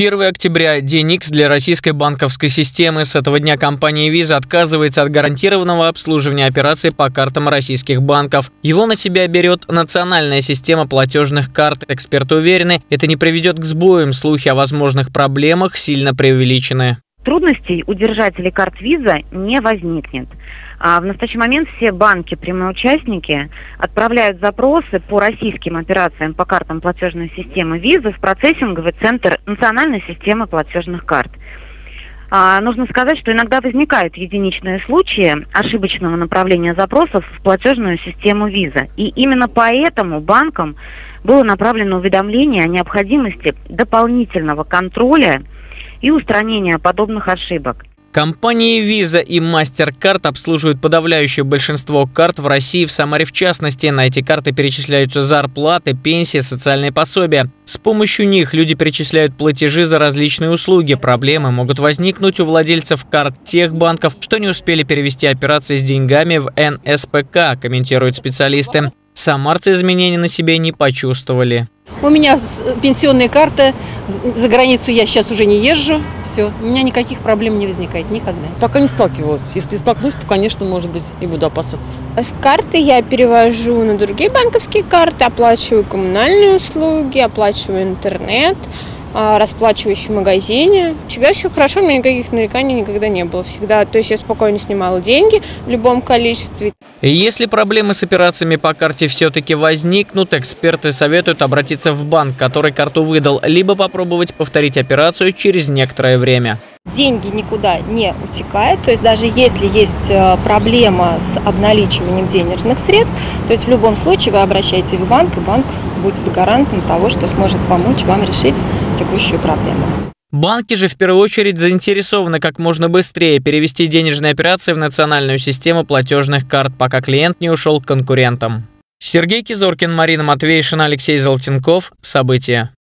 1 октября – день X для российской банковской системы. С этого дня компания Visa отказывается от гарантированного обслуживания операций по картам российских банков. Его на себя берет национальная система платежных карт. Эксперты уверены, это не приведет к сбоям. Слухи о возможных проблемах сильно преувеличены. Трудностей у держателей карт Visa не возникнет. А в настоящий момент все банки, прямые участники, отправляют запросы по российским операциям по картам платежной системы Visa в процессинговый центр национальной системы платежных карт. А, нужно сказать, что иногда возникают единичные случаи ошибочного направления запросов в платежную систему Visa. И именно поэтому банкам было направлено уведомление о необходимости дополнительного контроля и устранения подобных ошибок. Компании Visa и MasterCard обслуживают подавляющее большинство карт в России, в Самаре в частности. На эти карты перечисляются зарплаты, пенсии, социальные пособия. С помощью них люди перечисляют платежи за различные услуги. Проблемы могут возникнуть у владельцев карт тех банков, что не успели перевести операции с деньгами в НСПК, комментируют специалисты. Самарцы изменений на себе не почувствовали. У меня пенсионная карта, за границу я сейчас уже не езжу, все, у меня никаких проблем не возникает никогда. Пока не сталкивалась. Если столкнусь, то, конечно, может быть, и буду опасаться. С карты я перевожу на другие банковские карты, оплачиваю коммунальные услуги, оплачиваю интернет. А, расплачиваюсь в магазине. Всегда все хорошо, у меня никаких нареканий никогда не было. Всегда, то есть я спокойно снимала деньги в любом количестве. Если проблемы с операциями по карте все-таки возникнут, эксперты советуют обратиться в банк, который карту выдал, либо попробовать повторить операцию через некоторое время деньги никуда не утекают, то есть даже если есть э, проблема с обналичиванием денежных средств, то есть в любом случае вы обращаетесь в банк, и банк будет гарантом того, что сможет помочь вам решить текущую проблему. Банки же в первую очередь заинтересованы как можно быстрее перевести денежные операции в национальную систему платежных карт, пока клиент не ушел к конкурентам. Сергей Кизоркин, Марина Матвейшина, Алексей Золотенков. События.